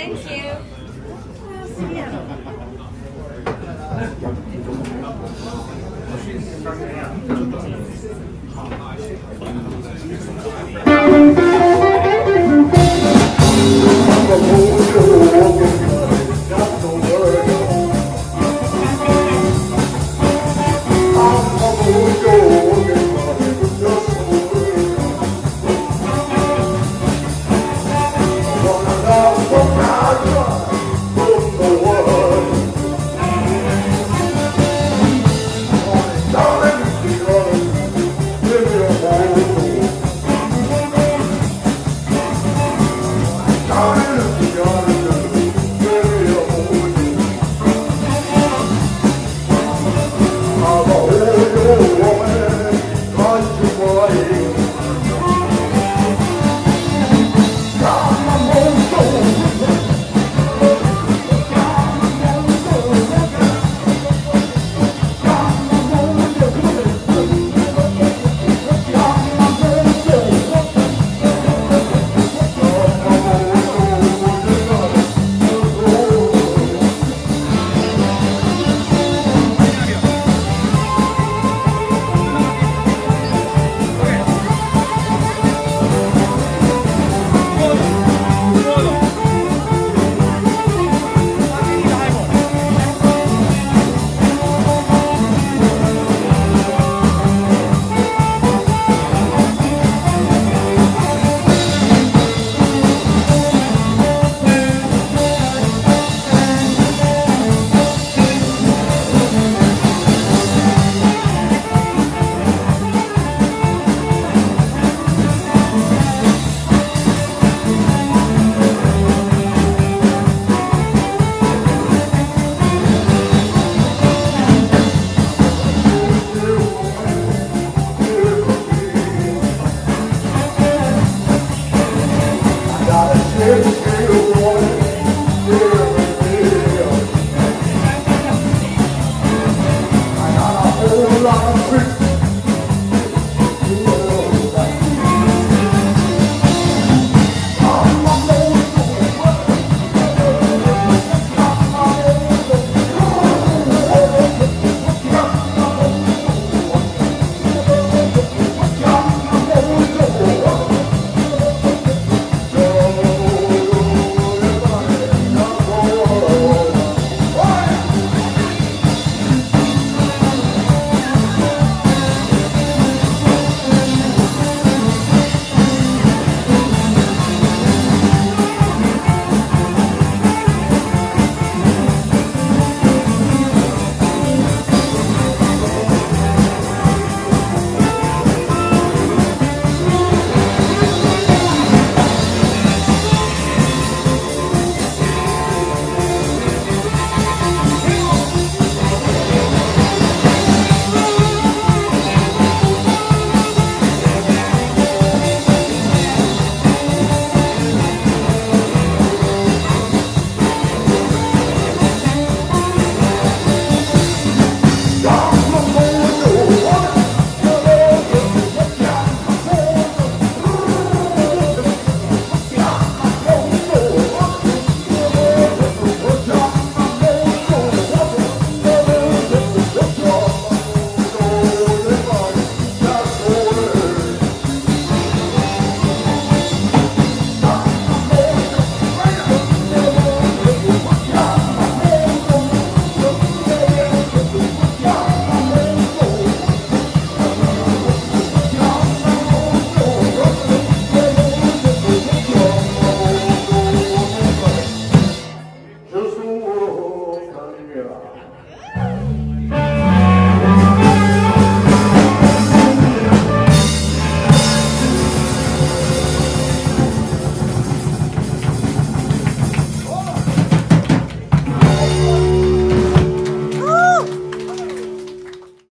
Thank you. See you. melhor. Of